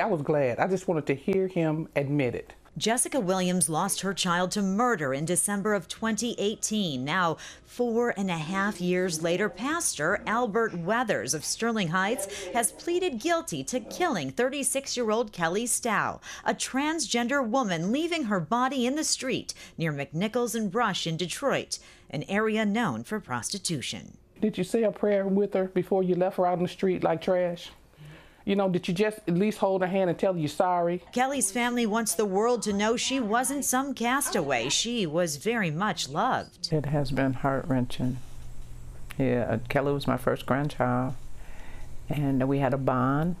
I was glad. I just wanted to hear him admit it. Jessica Williams lost her child to murder in December of 2018. Now, four and a half years later, Pastor Albert Weathers of Sterling Heights has pleaded guilty to killing 36 year old Kelly Stough, a transgender woman leaving her body in the street near McNichols and Brush in Detroit, an area known for prostitution. Did you say a prayer with her before you left her out in the street like trash? You know, did you just at least hold her hand and tell her you're sorry? Kelly's family wants the world to know she wasn't some castaway. She was very much loved. It has been heart wrenching. Yeah, uh, Kelly was my first grandchild, and we had a bond,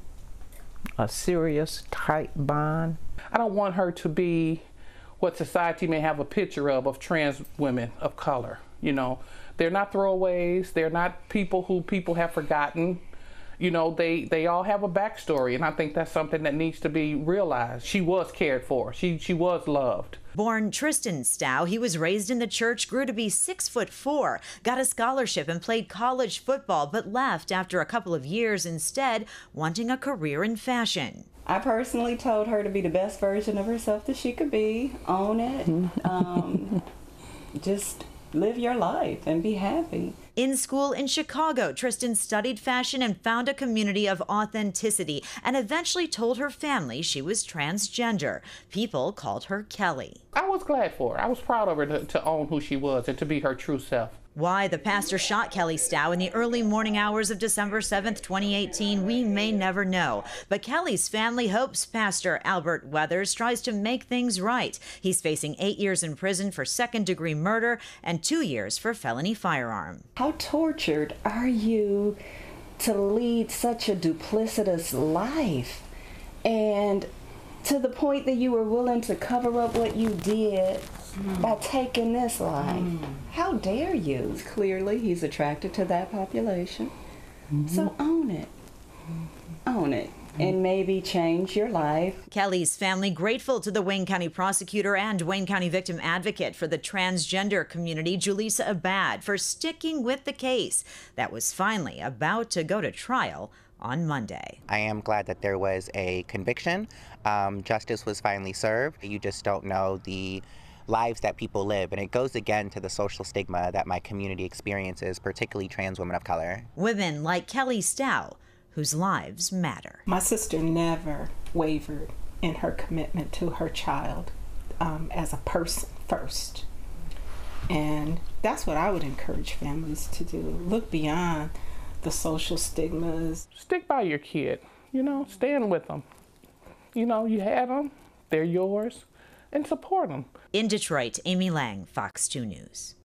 a serious, tight bond. I don't want her to be what society may have a picture of of trans women of color. You know, they're not throwaways. They're not people who people have forgotten you know, they, they all have a backstory, and I think that's something that needs to be realized. She was cared for. She she was loved. Born Tristan Stough, he was raised in the church, grew to be six foot four, got a scholarship and played college football, but left after a couple of years instead, wanting a career in fashion. I personally told her to be the best version of herself that she could be, own it, um, just live your life and be happy. In school in Chicago, Tristan studied fashion and found a community of authenticity and eventually told her family she was transgender. People called her Kelly. I was glad for her. I was proud of her to, to own who she was and to be her true self. Why the pastor shot Kelly Stough in the early morning hours of December 7th, 2018, we may never know. But Kelly's family hopes Pastor Albert Weathers tries to make things right. He's facing eight years in prison for second degree murder and two years for felony firearm. How tortured are you to lead such a duplicitous life? And to the point that you were willing to cover up what you did mm. by taking this life. Mm. How dare you? Clearly, he's attracted to that population. Mm-hmm. So own it. Own it and maybe change your life. Kelly's family grateful to the Wayne County prosecutor and Wayne County victim advocate for the transgender community, Julisa Abad, for sticking with the case that was finally about to go to trial on Monday. I am glad that there was a conviction. Um, justice was finally served. You just don't know the lives that people live, and it goes again to the social stigma that my community experiences, particularly trans women of color. Women like Kelly Stough, whose lives matter. My sister never wavered in her commitment to her child um, as a person first. And that's what I would encourage families to do. Look beyond the social stigmas. Stick by your kid, you know, stand with them. You know, you had them, they're yours, and support them. In Detroit, Amy Lange, Fox 2 News.